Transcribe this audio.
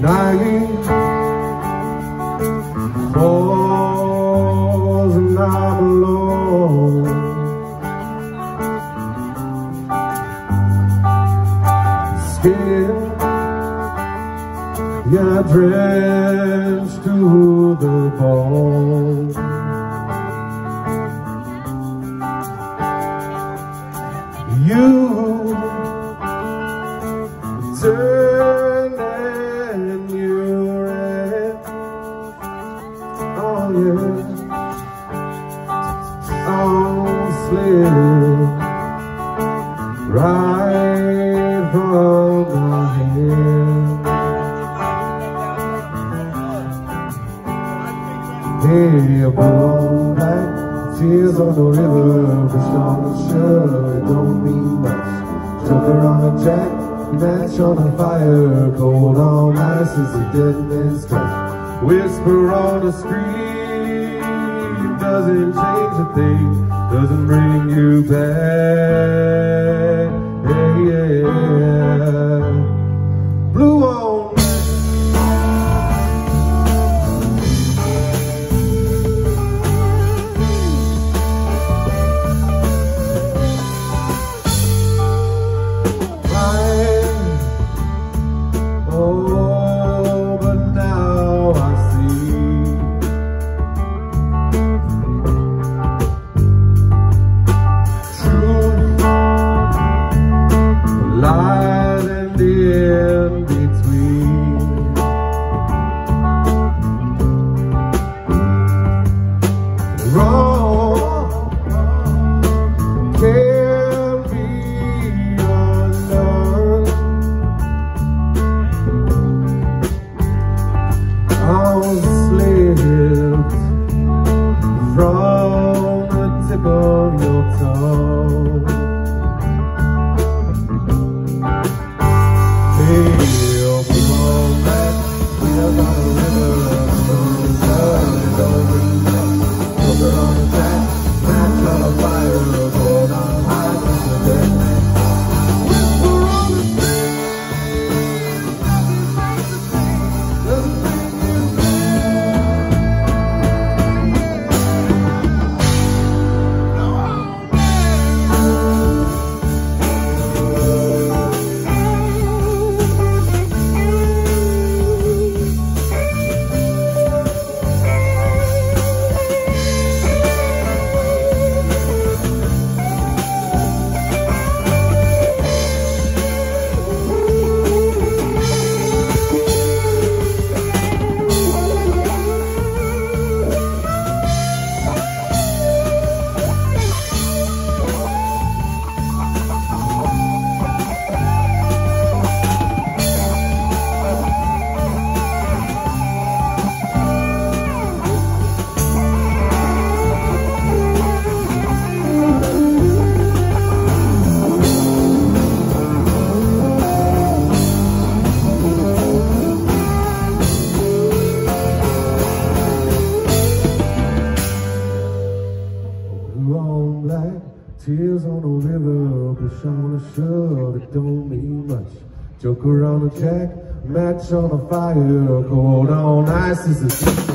Night Skin, drenched to the bone. Hey, a blue light, tears on the river, push on the shore, it don't mean much. Joker on a jack, match on a fire, cold on ice is a dead man's touch. Whisper on the street, doesn't change a thing, doesn't bring you back. Oh, but now I see truth lies in the in between. Wrong tears on the river, push on a shove, it don't mean much. Joker on a jack, match on a fire, cold on ice is a